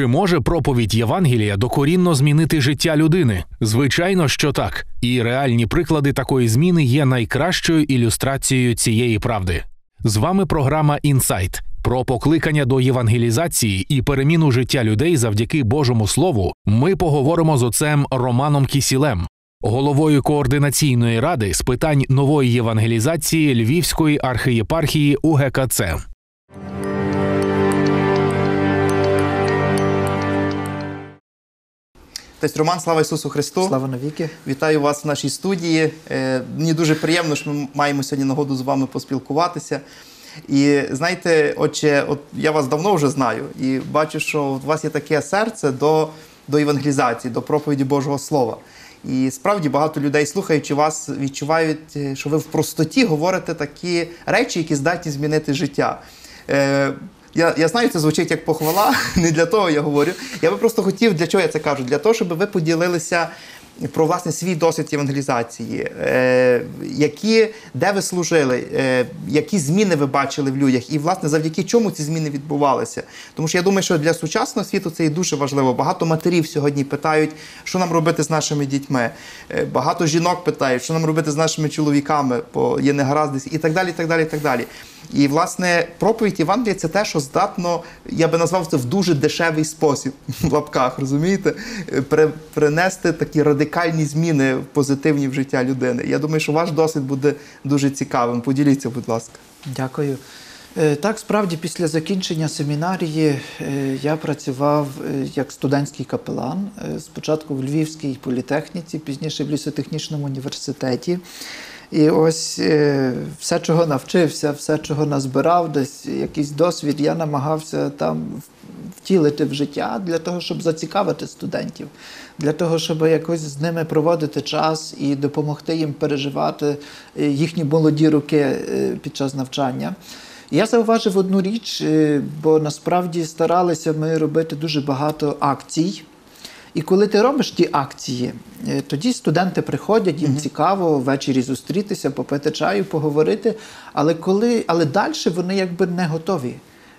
Чи може проповідь Євангелія докорінно змінити життя людини? Звичайно, що так. І реальні приклади такої зміни є найкращою ілюстрацією цієї правди. З вами програма Інсайт про покликання до євангелізації і переміну життя людей завдяки Божому Слову. Ми поговоримо з отцем Романом Кісілем, головою координаційної ради з питань нової євангелізації Львівської архієпархії УГКЦ. Тесть Роман, слава Ісусу Христу! Слава навіки! Вітаю вас в нашій студії. Е, Мені дуже приємно, що ми маємо сьогодні нагоду з вами поспілкуватися. І знаєте, отче, от я вас давно вже знаю і бачу, що у вас є таке серце до, до евангелізації, до проповіді Божого Слова. І справді багато людей, слухаючи вас, відчувають, е, що ви в простоті говорите такі речі, які здатні змінити життя. Я я знаю, це звучить як похвала, не для того я говорю. Я би просто хотів, для чого я це кажу? Для того, щоб ви поділилися про власне свій досвід евангелізації, е, які, де ви служили, е, які зміни ви бачили в людях, і власне завдяки чому ці зміни відбувалися. Тому що я думаю, що для сучасного світу це і дуже важливо. Багато матерів сьогодні питають, що нам робити з нашими дітьми. Е, багато жінок питають, що нам робити з нашими чоловіками, бо є негаразди, і так далі. так далі, так далі. І, власне, проповідь Євангелія це те, що здатно, я би назвав це в дуже дешевий спосіб в лапках, розумієте, При, принести такі радикальні зміни позитивні в життя людини. Я думаю, що ваш досвід буде дуже цікавим. Поділіться, будь ласка. Дякую. Е, так, справді, після закінчення семінарії е, я працював е, як студентський капелан. Спочатку в Львівській політехніці, пізніше в лісотехнічному університеті. І ось е, все, чого навчився, все, чого назбирав, десь якийсь досвід, я намагався там втілити в життя для того, щоб зацікавити студентів, для того, щоб якось з ними проводити час і допомогти їм переживати е, їхні молоді роки е, під час навчання. Я зауважив одну річ, бо насправді старалися ми робити дуже багато акцій. І коли ти робиш ті акції, е, тоді студенти приходять, їм цікаво ввечері зустрітися, попити чаю, поговорити. Але коли, але далі вони якби не готові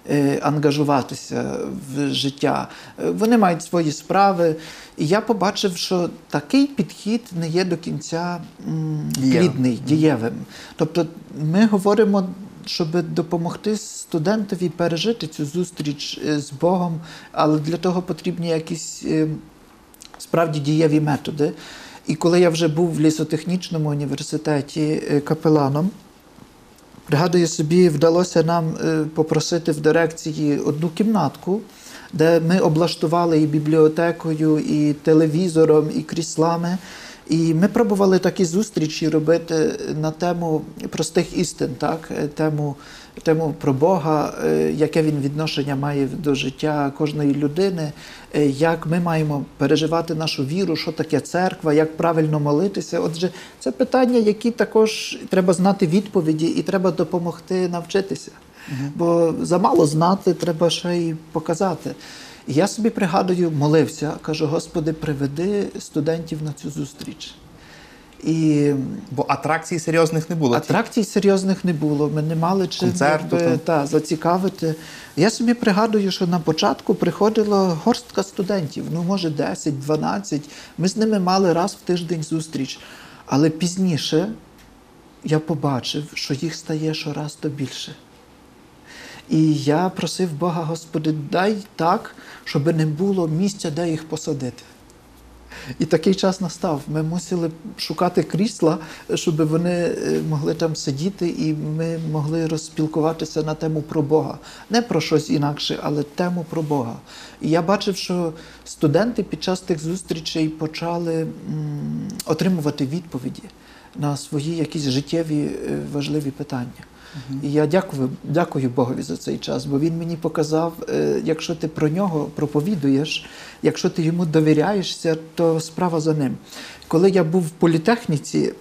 е, ангажуватися в життя. Е, вони мають свої справи. І я побачив, що такий підхід не є до кінця плідний, дієвим. Тобто ми говоримо. Щоб допомогти студентові пережити цю зустріч з Богом, але для того потрібні якісь справді дієві методи. І коли я вже був в лісотехнічному університеті е, капеланом, пригадую собі, вдалося нам е, попросити в дирекції одну кімнатку, де ми облаштували і бібліотекою, і телевізором, і кріслами. І ми пробували такі зустрічі робити на тему простих істин, так? Е, тему тему про Бога, е, яке він відношення має до життя кожної людини, е, як ми маємо переживати нашу віру, що таке церква, як правильно молитися. Отже, це питання, які також треба знати відповіді, і треба допомогти навчитися. Угу. Бо замало знати, треба ще й показати. І я собі пригадую, молився, кажу: Господи, приведи студентів на цю зустріч. І... Бо атракцій серйозних не було. Атракцій серйозних не було. Ми не мали чим якби, та, зацікавити. Я собі пригадую, що на початку приходила горстка студентів, ну, може, 10-12. Ми з ними мали раз в тиждень зустріч. Але пізніше я побачив, що їх стає щораз то більше. І я просив Бога, Господи, дай так, щоб не було місця, де їх посадити. І такий час настав. Ми мусили шукати крісла, щоб вони е, могли там сидіти, і ми могли розспілкуватися на тему про Бога. Не про щось інакше, але тему про Бога. І я бачив, що студенти під час тих зустрічей почали отримувати відповіді на свої якісь життєві е, важливі питання. І я дякую дякую Богові за цей час, бо він мені показав, е, якщо ти про нього проповідуєш, якщо ти йому довіряєшся, то справа за ним. Коли я був в політехніці,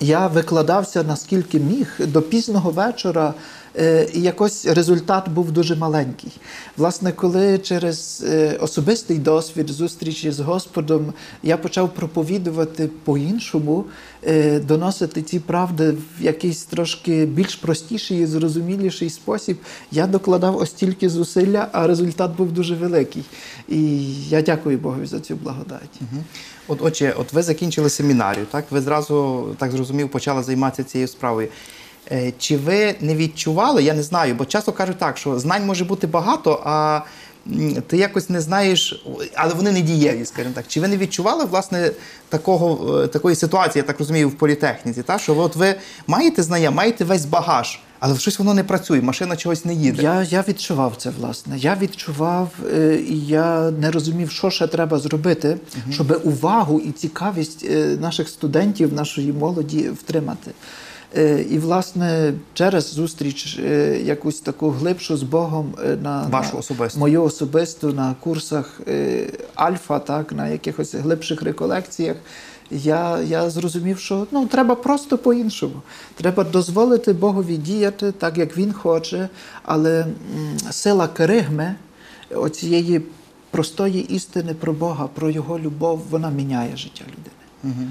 я викладався наскільки міг до пізного вечора. Е, І якось результат був дуже маленький. Власне, коли через е, особистий досвід зустрічі з Господом я почав проповідувати по-іншому, е, доносити ці правди в якийсь трошки більш простіший і зрозуміліший спосіб, я докладав ось тільки зусилля, а результат був дуже великий. І я дякую Богу за цю благодать. От, отже, от ви закінчили семінарію, так? Ви зразу, так зрозумів, почали займатися цією справою. Е, Чи ви не відчували, я не знаю, бо часто кажуть так, що знань може бути багато, а ти якось не знаєш, але вони не дієві, скажімо так. Чи ви не відчували власне такого, е, такої ситуації, я так розумію, в політехніці? Так? Що от ви маєте знання, маєте весь багаж, але щось воно не працює, машина чогось не їде. Я, я відчував це, власне. Я відчував, е, і я не розумів, що ще треба зробити, щоб увагу і цікавість е, наших студентів, нашої молоді втримати. Е, І, власне, через зустріч е, якусь таку глибшу з Богом е, на, Вашу на особисту. мою особисту на курсах е, Альфа, так, на якихось глибших реколекціях. Я, я зрозумів, що ну, треба просто по-іншому. Треба дозволити Богові діяти так, як він хоче, але м, сила керигми, оцієї простої істини про Бога, про його любов, вона міняє життя людини. Угу.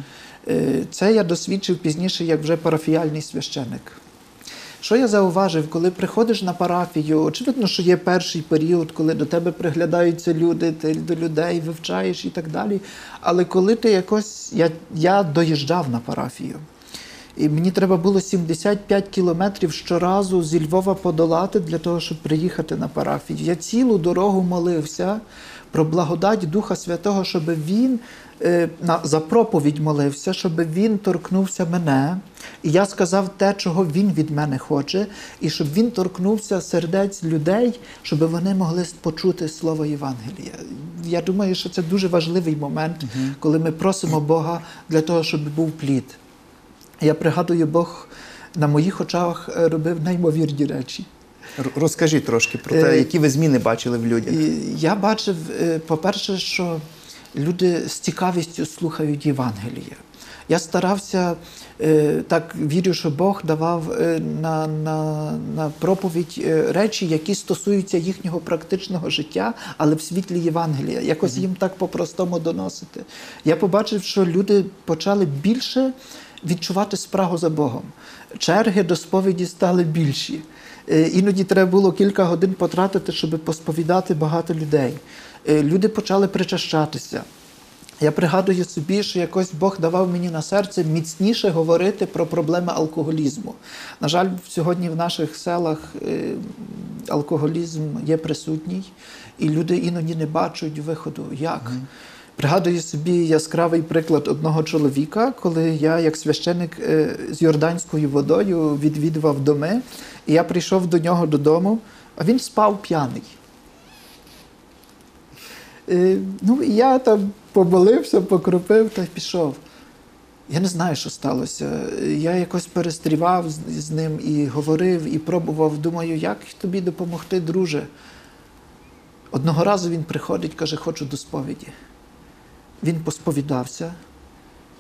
Це я досвідчив пізніше, як вже парафіяльний священик. Що я зауважив, коли приходиш на парафію, очевидно, що є перший період, коли до тебе приглядаються люди, ти до людей вивчаєш і так далі. Але коли ти якось. Я, я доїжджав на парафію. І мені треба було 75 кілометрів щоразу зі Львова подолати для того, щоб приїхати на парафію. Я цілу дорогу молився про благодать Духа Святого, щоб він на, за проповідь молився, щоб він торкнувся мене. І я сказав те, чого він від мене хоче, і щоб він торкнувся сердець людей, щоб вони могли почути слово Євангелія. Я думаю, що це дуже важливий момент, коли ми просимо Бога для того, щоб був плід. Я пригадую, Бог на моїх очах е, робив неймовірні речі. Розкажіть трошки про те, Е, які ви зміни бачили в людях. Я бачив, е, по-перше, що люди з цікавістю слухають Євангеліє. Я старався е, так вірю, що Бог давав е, на, на, на проповідь е, речі, які стосуються їхнього практичного життя, але в світлі Євангелія. Якось їм так по-простому доносити. Я побачив, що люди почали більше відчувати спрагу за Богом. Черги до сповіді стали більші. Іноді треба було кілька годин потратити, щоб посповідати багато людей. Е, Люди почали причащатися. Я пригадую собі, що якось Бог давав мені на серце міцніше говорити про проблеми алкоголізму. На жаль, сьогодні в наших селах е, алкоголізм є присутній, і люди іноді не бачать виходу. Як? Пригадую собі яскравий приклад одного чоловіка, коли я, як священик е, з йорданською водою, відвідував доми, і я прийшов до нього додому, а він спав п'яний. Е, Ну, я там помолився, покропив та пішов. Я не знаю, що сталося. Я якось перестрівав з ним і говорив, і пробував. Думаю, як тобі допомогти, друже. Одного разу він приходить, каже, хочу до сповіді. Він посповідався.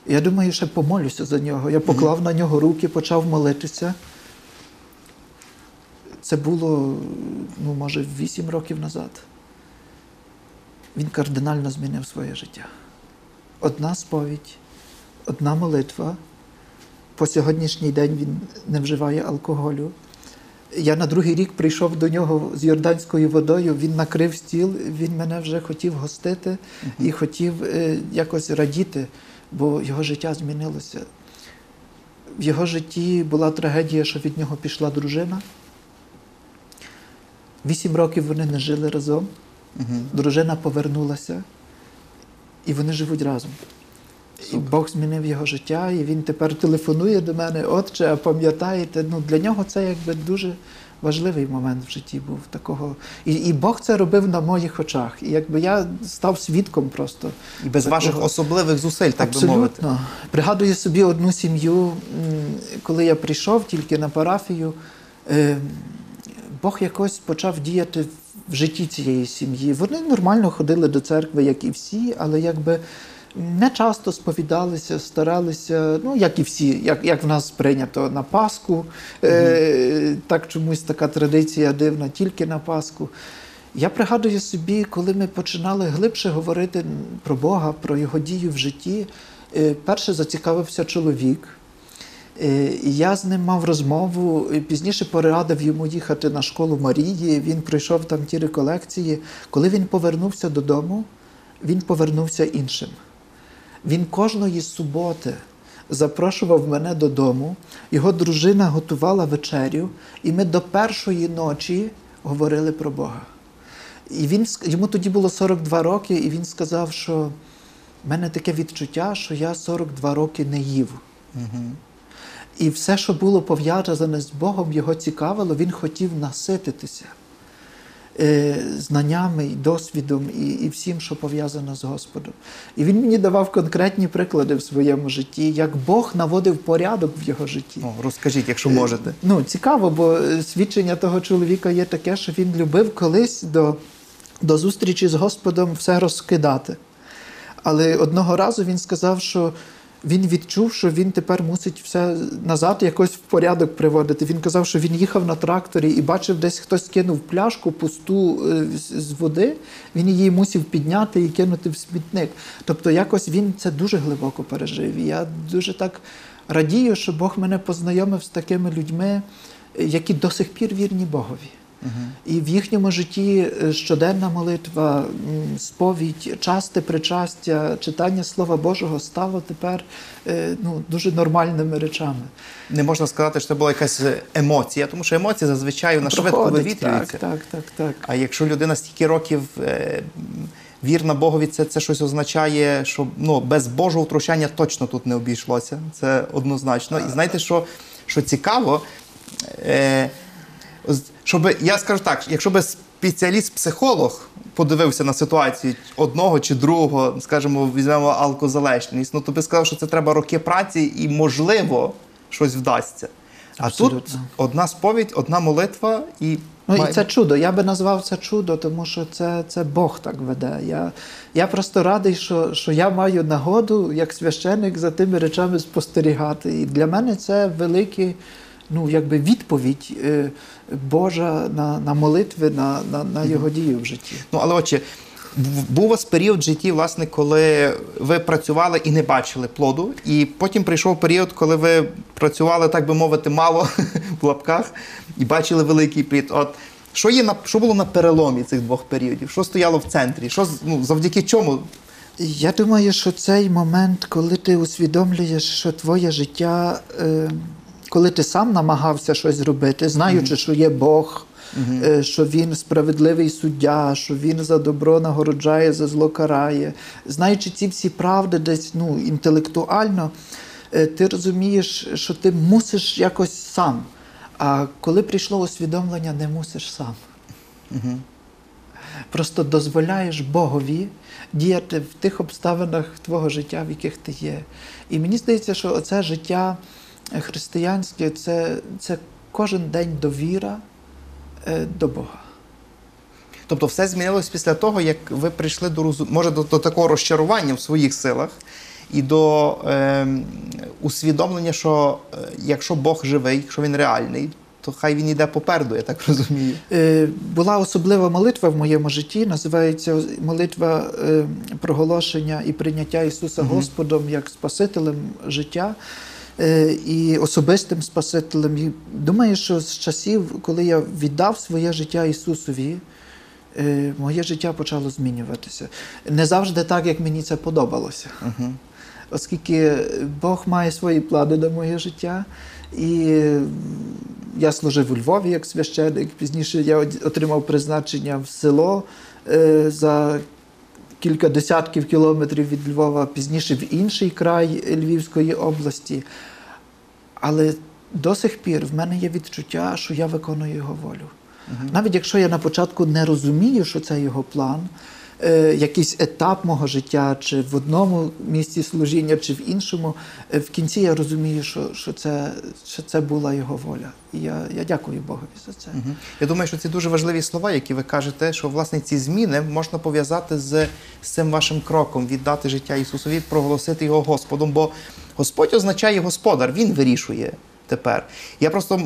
Я думаю, ще помолюся за нього. Я поклав на нього руки, почав молитися. Це було, ну, може, вісім років назад. Він кардинально змінив своє життя. Одна сповідь, одна молитва. По сьогоднішній день він не вживає алкоголю. Я на другий рік прийшов до нього з йорданською водою, він накрив стіл, він мене вже хотів гостити і хотів е, якось радіти, бо його життя змінилося. В його житті була трагедія, що від нього пішла дружина. Вісім років вони не жили разом. Дружина повернулася, і вони живуть разом. І Бог змінив його життя, і він тепер телефонує до мене, отче, а пам'ятаєте, ну для нього це якби дуже важливий момент в житті був такого. І, і Бог це робив на моїх очах. І якби я став свідком просто. І без такого. ваших особливих зусиль, так би мовити. Абсолютно. Пригадую собі одну сім'ю, коли я прийшов тільки на парафію, е, Бог якось почав діяти в житті цієї сім'ї. Вони нормально ходили до церкви, як і всі, але якби Не часто сповідалися, старалися, ну як і всі, як, як в нас прийнято на Пасху. Е, так чомусь така традиція дивна, тільки на Пасху. Я пригадую собі, коли ми починали глибше говорити про Бога, про його дію в житті. е, Перше зацікавився чоловік. Е, Я з ним мав розмову. Пізніше порадив йому їхати на школу Марії. Він пройшов там ті реколекції. Коли він повернувся додому, він повернувся іншим. Він кожної суботи запрошував мене додому. Його дружина готувала вечерю, і ми до першої ночі говорили про Бога. І він йому тоді було 42 роки, і він сказав, що в мене таке відчуття, що я 42 роки не їв. І все, що було пов'язане з Богом, його цікавило, він хотів насититися е, знаннями, і досвідом і, і всім, що пов'язано з Господом. І він мені давав конкретні приклади в своєму житті, як Бог наводив порядок в його житті. Ну, розкажіть, якщо можете. Ну, цікаво, бо е, свідчення того чоловіка є таке, що він любив колись до, до зустрічі з Господом все розкидати. Але одного разу він сказав, що він відчув, що він тепер мусить все назад якось в порядок приводити. Він казав, що він їхав на тракторі і бачив, десь хтось кинув пляшку пусту е, з- води. Він її мусив підняти і кинути в смітник. Тобто, якось він це дуже глибоко пережив. Я дуже так радію, що Бог мене познайомив з такими людьми, е, які до сих пір вірні Богові. І в їхньому житті е, щоденна молитва, сповідь, часте причастя, читання Слова Божого стало тепер е, ну, дуже нормальними речами. Не можна сказати, що це була якась емоція, тому що емоції зазвичай вона швидко Проходить, вивітрюються. Так, так, так, так. А якщо людина стільки років е, вірна Богові, це, це щось означає, що ну, без Божого втручання точно тут не обійшлося. Це однозначно. І знаєте, що, що цікаво, е, щоб, я скажу так, якщо би спеціаліст-психолог подивився на ситуацію одного чи другого, скажімо, візьмемо алкозалежність, ну то би сказав, що це треба роки праці і можливо щось вдасться. А тут одна сповідь, одна молитва і. Ну і це чудо. Я би назвав це чудо, тому що це, це Бог так веде. Я, я просто радий, що, що я маю нагоду як священик за тими речами спостерігати. І для мене це великий, ну якби відповідь е, Божа на, на молитви, на, на, на його дію в житті. Ну, але отче, був у вас період в житті, власне, коли ви працювали і не бачили плоду, і потім прийшов період, коли ви працювали, так би мовити, мало в лапках і бачили великий плід. От що є на що було на переломі цих двох періодів? Що стояло в центрі? Що ну, завдяки чому? Я думаю, що цей момент, коли ти усвідомлюєш, що твоє життя, е, коли ти сам намагався щось зробити, знаючи, що є Бог, е, що Він справедливий суддя, що Він за добро нагороджає, за зло карає, знаючи ці всі правди десь ну, інтелектуально, е, ти розумієш, що ти мусиш якось сам. А коли прийшло усвідомлення, не мусиш сам. Просто дозволяєш Богові діяти в тих обставинах твого життя, в яких ти є. І мені здається, що оце життя християнське це, це кожен день довіра е, до Бога. Тобто все змінилось після того, як ви прийшли до може до, до такого розчарування в своїх силах і до е, усвідомлення, що е, якщо Бог живий, якщо він реальний, то хай він йде попереду, я так розумію. Е, Була особлива молитва в моєму житті, називається молитва е, проголошення і прийняття Ісуса Господом як Спасителем життя і особистим Спасителем. І думаю, що з часів, коли я віддав своє життя Ісусові, е, моє життя почало змінюватися. Не завжди так, як мені це подобалося. Оскільки Бог має свої плани на моє життя, і е, я служив у Львові як священник. Пізніше я отримав призначення в село е, за кілька десятків кілометрів від Львова, пізніше в інший край Львівської області. Але до сих пір в мене є відчуття, що я виконую його волю. Навіть якщо я на початку не розумію, що це його план, якийсь етап мого життя, чи в одному місці служіння, чи в іншому, е, в кінці я розумію, що, що, це, що це була його воля. І я, я дякую Богові за це. Мгм. Я думаю, що це дуже важливі слова, які ви кажете, що власне ці зміни можна пов'язати з, з цим вашим кроком віддати життя Ісусові, проголосити його Господом. Бо Господь означає господар, Він вирішує тепер. Я просто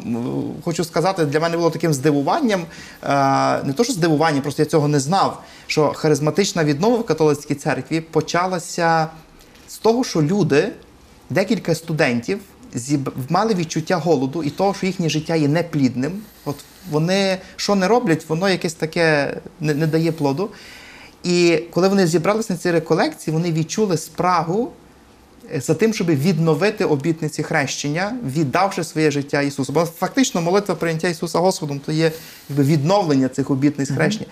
хочу сказати, для мене було таким здивуванням, е, не то, що здивуванням, просто я цього не знав. Що харизматична віднова в католицькій церкві почалася з того, що люди, декілька студентів, мали відчуття голоду і того, що їхнє життя є неплідним. От вони що не роблять, воно якесь таке не, не дає плоду. І коли вони зібралися на ці реколекції, вони відчули спрагу за тим, щоб відновити обітниці хрещення, віддавши своє життя Ісусу. Бо фактично молитва прийняття Ісуса Господом то є якби, відновлення цих обітниць хрещення.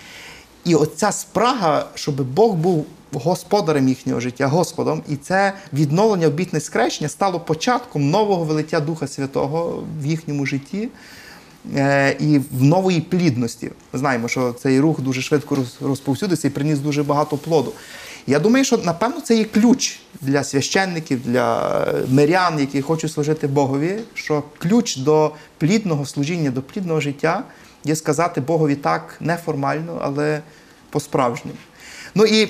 І оця спрага, щоб Бог був господарем їхнього життя, Господом, і це відновлення обітниць хрещення стало початком нового велиття Духа Святого в їхньому житті е, і в нової плідності. Ми знаємо, що цей рух дуже швидко роз- розповсюдився і приніс дуже багато плоду. Я думаю, що напевно це є ключ для священників, для е, мирян, які хочуть служити Богові, що ключ до плідного служіння, до плідного життя є сказати Богові так неформально, але по-справжньому. Ну і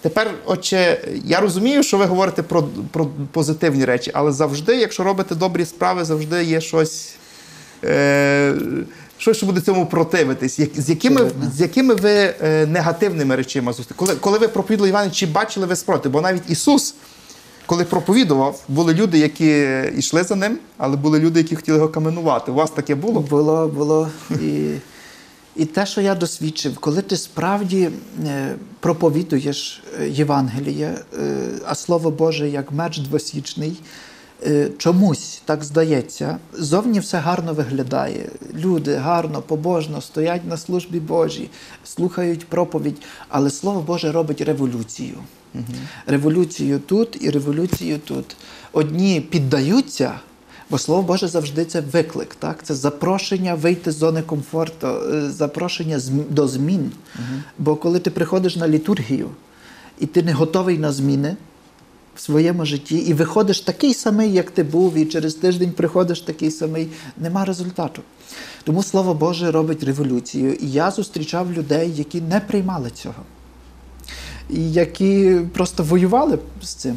тепер, отче, я розумію, що ви говорите про, про позитивні речі, але завжди, якщо робите добрі справи, завжди є щось. Е, щось, що буде цьому противитись, як, з, якими, з якими ви е, негативними речами зустріли? Коли, коли ви проповідували Івана, чи бачили ви спротив? Бо навіть Ісус, коли проповідував, були люди, які йшли за ним, але були люди, які хотіли його каменувати. У вас таке було? Було, було. І, і те, що я досвідчив, коли ти справді е, проповідуєш е, Євангеліє, е, а Слово Боже як меч двосічний, чомусь так здається, зовні все гарно виглядає. Люди гарно, побожно стоять на службі Божій, слухають проповідь, але Слово Боже робить революцію. Революцію тут і революцію тут. Одні піддаються. Бо Слово Боже завжди це виклик, так? це запрошення вийти з зони комфорту, е, запрошення до змін. Бо коли ти приходиш на літургію і ти не готовий на зміни в своєму житті, і виходиш такий самий, як ти був, і через тиждень приходиш такий самий, нема результату. Тому Слово Боже робить революцію. І я зустрічав людей, які не приймали цього і які просто воювали з цим.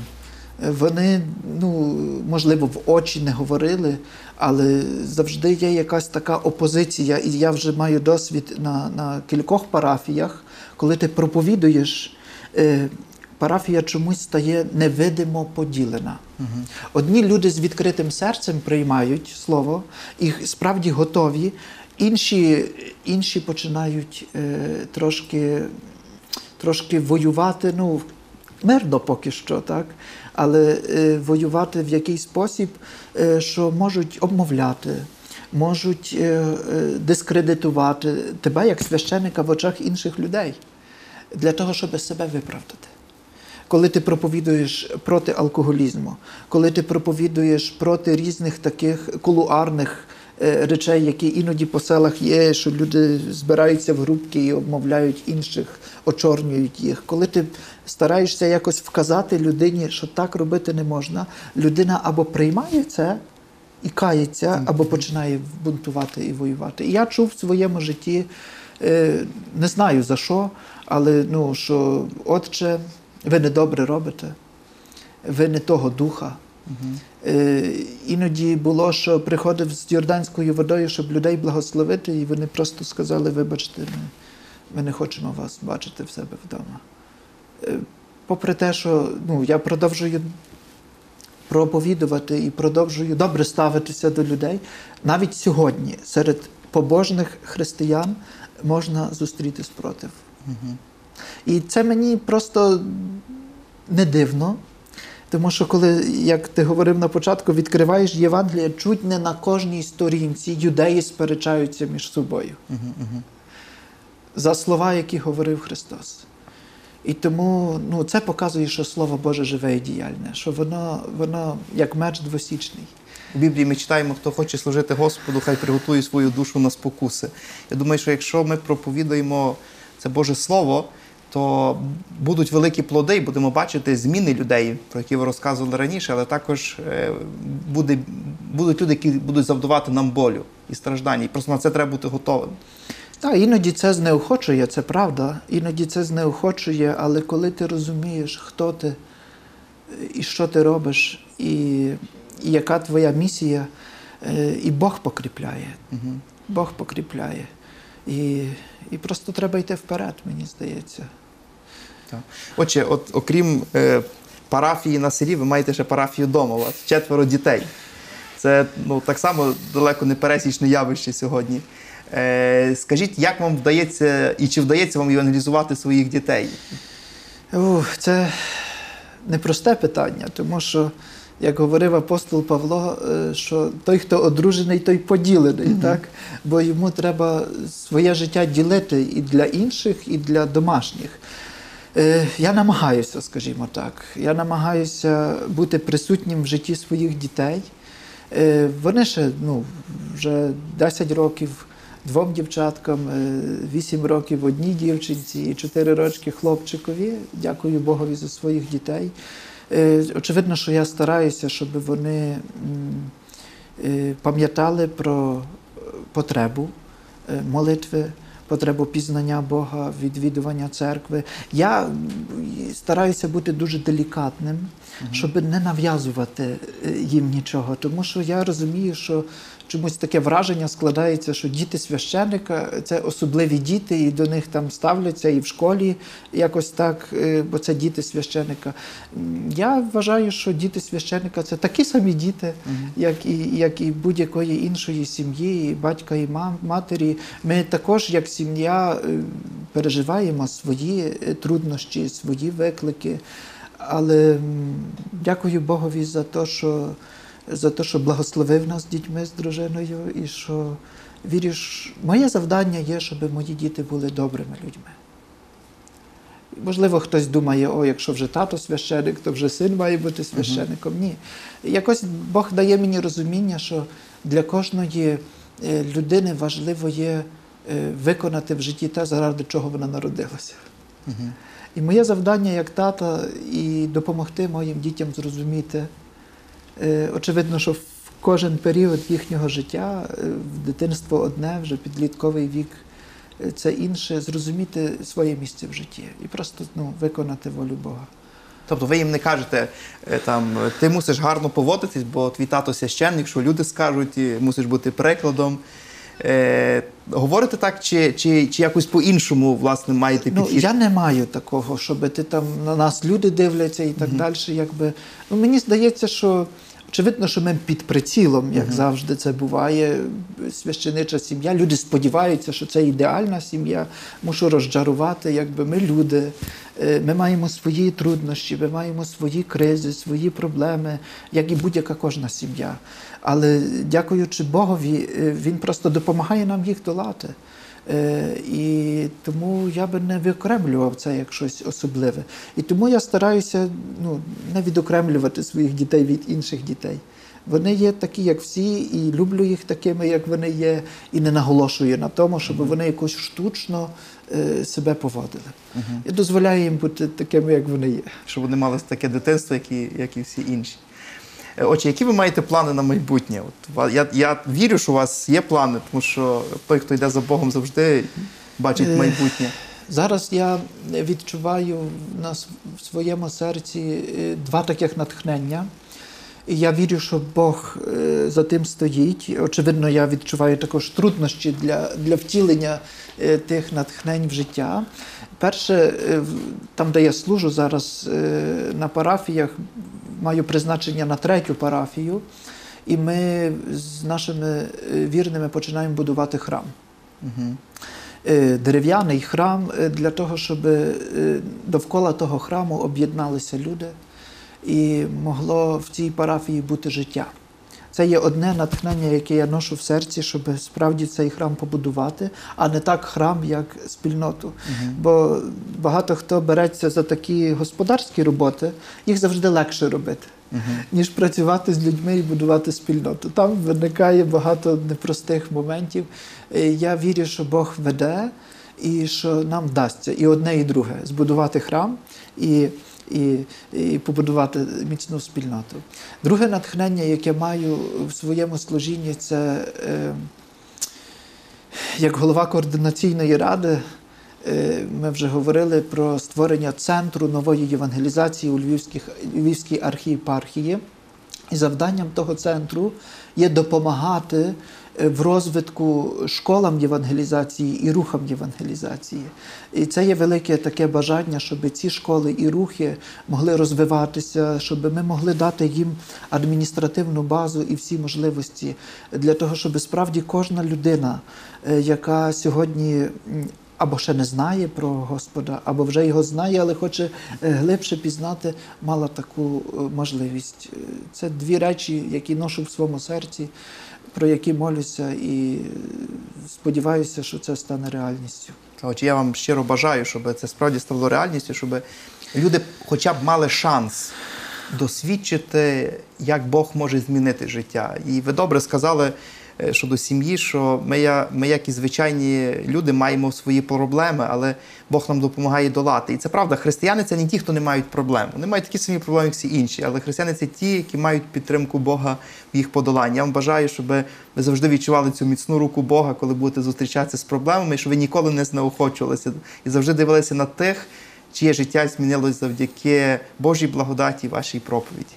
Вони, ну, можливо, в очі не говорили, але завжди є якась така опозиція, і я вже маю досвід на, на кількох парафіях, коли ти проповідуєш, е, парафія чомусь стає невидимо поділена. Одні люди з відкритим серцем приймають слово і справді готові, інші, інші починають е, трошки трошки воювати, ну, мирно поки що, так? Але е, воювати в який спосіб, е, що можуть обмовляти, можуть е, е, дискредитувати тебе як священика в очах інших людей для того, щоб себе виправдати. Коли ти проповідуєш проти алкоголізму, коли ти проповідуєш проти різних таких кулуарних е, речей, які іноді по селах є, що люди збираються в групки і обмовляють інших, очорнюють їх. Коли ти стараєшся якось вказати людині, що так робити не можна, людина або приймає це і кається, або починає бунтувати і воювати. І я чув в своєму житті, е, не знаю за що, але ну, що, отче, ви недобре робите, ви не того духа. Е, іноді було, що приходив з Йорданською водою, щоб людей благословити, і вони просто сказали: вибачте, ми, ми не хочемо вас бачити в себе вдома. Е, попри те, що ну, я продовжую проповідувати і продовжую добре ставитися до людей, навіть сьогодні серед побожних християн можна зустріти спротив. І це мені просто не дивно. Тому що, коли, як ти говорив на початку, відкриваєш Євангеліє, чуть не на кожній сторінці юдеї сперечаються між собою за слова, які говорив Христос. І тому ну, це показує, що Слово Боже живе і діяльне, що воно, воно як меч двосічний. У Біблії ми читаємо, хто хоче служити Господу, хай приготує свою душу на спокуси. Я думаю, що якщо ми проповідуємо це Боже Слово, то будуть великі плоди, і будемо бачити зміни людей, про які ви розказували раніше, але також е, буде, будуть люди, які будуть завдавати нам болю і страждання. І просто на це треба бути готовим. Так, іноді це знеохочує, це правда. Іноді це знеохочує, але коли ти розумієш, хто ти і що ти робиш, і, і яка твоя місія, е, і Бог покріпляє. Угу. Бог покріпляє. І, і просто треба йти вперед, мені здається. Так. Отже, от окрім е, парафії на селі, ви маєте ще парафію вдома. У вас четверо дітей. Це ну, так само далеко не пересічне явище сьогодні. Е, скажіть, як вам вдається і чи вдається вам евангелізувати своїх дітей? Ух, це непросте питання, тому що, як говорив апостол Павло, е, що той, хто одружений, той поділений, так? бо йому треба своє життя ділити і для інших, і для домашніх. Е, Я намагаюся, скажімо так. Я намагаюся бути присутнім в житті своїх дітей. Е, Вони ще ну, вже 10 років двом дівчаткам, 8 років одній дівчинці і 4 рочки хлопчикові. Дякую Богові за своїх дітей. Е, Очевидно, що я стараюся, щоб вони е, пам'ятали про е, потребу е, молитви, потребу пізнання Бога, відвідування церкви. Я стараюся бути дуже делікатним, щоб не нав'язувати е, їм нічого, тому що я розумію, що чомусь таке враження складається, що діти священника це особливі діти, і до них там ставляться і в школі якось так, е, бо це діти священика. Я вважаю, що діти священика це такі самі діти, як і, як і будь-якої іншої сім'ї, і батька і мам, матері. Ми також, як сім'я, е, переживаємо свої е, труднощі, свої виклики. Але дякую Богові за те, що, за те, що благословив нас з дітьми з дружиною, і що віриш, моє завдання є, щоб мої діти були добрими людьми. Можливо, хтось думає, о, якщо вже тато священик, то вже син має бути священником. Ні. Якось Бог дає мені розуміння, що для кожної е, людини важливо є е, виконати в житті те, заради чого вона народилася. І моє завдання як тата і допомогти моїм дітям зрозуміти. Е, Очевидно, що в кожен період їхнього життя, е, в дитинство одне, вже підлітковий вік е, це інше, зрозуміти своє місце в житті і просто ну, виконати волю Бога. Тобто ви їм не кажете, там, ти мусиш гарно поводитись, бо твій тато священник, що люди скажуть, мусиш бути прикладом. Е, говорите так, чи, чи, чи якось по-іншому власне маєте Ну, я не маю такого, щоб ти там на нас люди дивляться і так далі. Якби. Ну, мені здається, що очевидно, що ми під прицілом, як завжди це буває, священича сім'я. Люди сподіваються, що це ідеальна сім'я. Мушу розчарувати, якби ми люди. Е, Ми маємо свої труднощі, ми маємо свої кризи, свої проблеми, як і будь-яка кожна сім'я. Але дякуючи Богові, е, Він просто допомагає нам їх долати. Е, І тому я би не виокремлював це як щось особливе. І тому я стараюся ну, не відокремлювати своїх дітей від інших дітей. Вони є такі, як всі, і люблю їх такими, як вони є, і не наголошую на тому, щоб вони якось штучно е, себе поводили. Я дозволяю їм бути такими, як вони є. щоб вони мали таке дитинство, як і, як і всі інші. Е, Отже, які ви маєте плани на майбутнє? От, я, я вірю, що у вас є плани, тому що той, хто йде за Богом, завжди бачить Е, майбутнє. Зараз я відчуваю на в своєму серці е, два таких натхнення. І я вірю, що Бог за тим стоїть. Очевидно, я відчуваю також труднощі для, для втілення тих натхнень в життя. Перше, е, там, де я служу зараз е, на парафіях, маю призначення на третю парафію, і ми з нашими е, вірними починаємо будувати храм е, дерев'яний храм для того, щоб довкола того храму об'єдналися люди і могло в цій парафії бути життя. Це є одне натхнення, яке я ношу в серці, щоб справді цей храм побудувати, а не так храм, як спільноту. Бо багато хто береться за такі господарські роботи, їх завжди легше робити, ніж працювати з людьми і будувати спільноту. Там виникає багато непростих моментів. Е, Я вірю, що Бог веде. і що нам вдасться і одне, і друге збудувати храм і, і, і побудувати міцну спільноту. Друге натхнення, яке маю в своєму служінні, це е, як голова координаційної ради. е, Ми вже говорили про створення центру нової євангелізації у Львівських, Львівській архієпархії. І завданням того центру є допомагати в розвитку школам євангелізації і рухам євангелізації. І це є велике таке бажання, щоб ці школи і рухи могли розвиватися, щоб ми могли дати їм адміністративну базу і всі можливості для того, щоб справді кожна людина, е, яка сьогодні або ще не знає про Господа, або вже його знає, але хоче е, глибше пізнати, мала таку е, можливість. Це дві речі, які ношу в своєму серці, про які молюся, і сподіваюся, що це стане реальністю. Отже, я вам щиро бажаю, щоб це справді стало реальністю, щоб люди хоча б мали шанс досвідчити, як Бог може змінити життя. І ви добре сказали е, щодо сім'ї, що ми, ми, як і звичайні люди, маємо свої проблеми, але Бог нам допомагає долати. І це правда, християни це не ті, хто не мають проблем. Вони мають такі самі проблеми, як всі інші, але християни це ті, які мають підтримку Бога в їх подоланні. Я вам бажаю, щоб ви завжди відчували цю міцну руку Бога, коли будете зустрічатися з проблемами, щоб ви ніколи не знеохочувалися і завжди дивилися на тих, чиє життя змінилось завдяки Божій благодаті вашій проповіді.